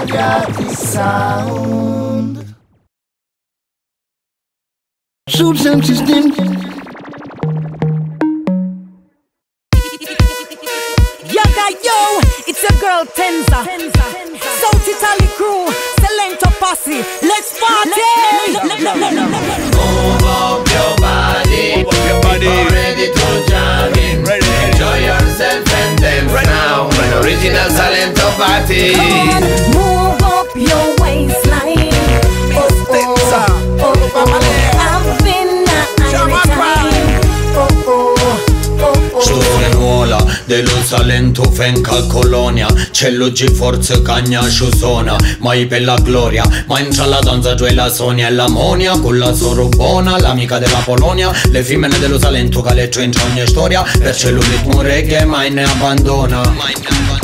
Ragati sound. Sud Sound System. Yaga yo, it's your girl Tenza. South Italy crew, Salento Posse. Let's party! Move up your body. People ready to jam in. Enjoy yourself and dance now. An original Salento party. Salento Fenca Colonia Cello G Forze Cagna Sciusona Mai per la gloria Ma in la danza giù la Sonia e l'ammonia Con la Sorobona, l'amica della Polonia. Le femmine dello Salento caleccio in ogni storia Perciò il ritmo reggae mai ne abbandona. Mai ne abbandona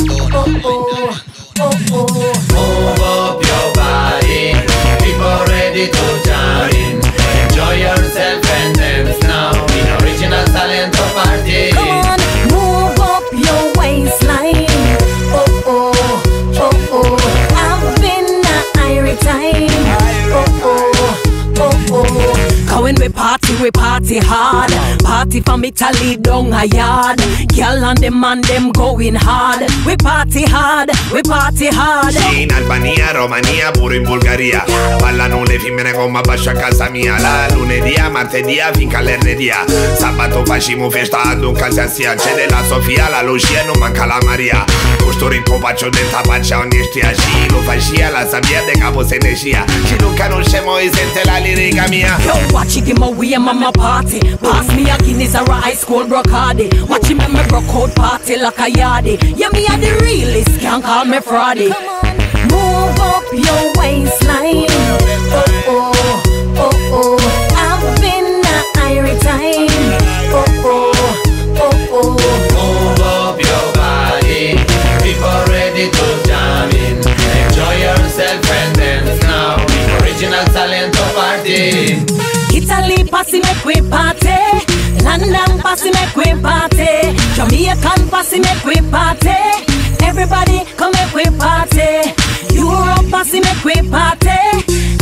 when we party, we party hard. Party from Italy down a yard. Girl and them man them going hard. We party hard, we party hard. In Albania, Romania, pure in Bulgaria Ballano le femmine come bacio a casa mia La lunedì, martedì, finché all'ernedì Sabato facciamo festa ad un casa sia C'è della Sofia, la Lucia non manca la Maria Questo ritmo faccio dentro faccia ogni stia Ci lo fascia, la sabbia de capo se ne scia Ci non conosciamo e sente la lirica mia Yo, watch it, give my way, mama party. Pass me a Guinness or a high school Bacardi. Eh. Watch him make me broke out party like a yardie. Eh. Yeah, me a the realest, can't call me fraudy. Move up your waistline. Oh, oh, oh, oh. I've been a irie time. Oh, oh, oh, oh. Move up your body. People ready to jam in. Enjoy yourself and dance now. In original Salento party. Italy passy make we party. Make we party. Jamaican passy make we party. Everybody come make we party. Europe passy make we party.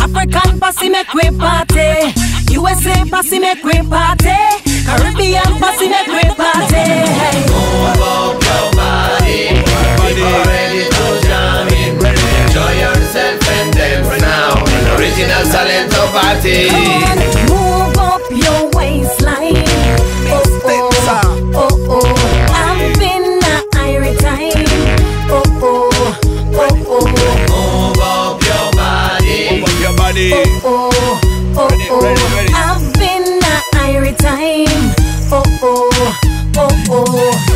African passy make we party. USA passy make we party. Caribbean passy make we party. Move up your body. People ready to jam in. Enjoy yourself and dance now. In original Salento party. oh oh, oh oh. oh, oh.